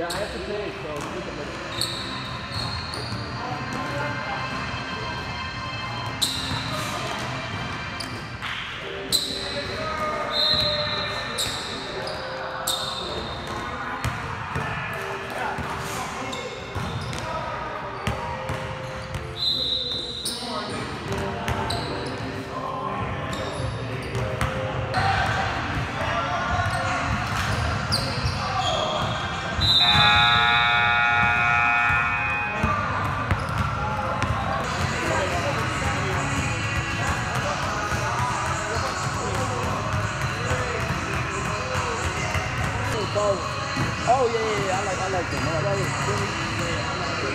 Yeah, I have to pay, so Oh yeah, yeah, yeah. I like I like them. I like, I like them.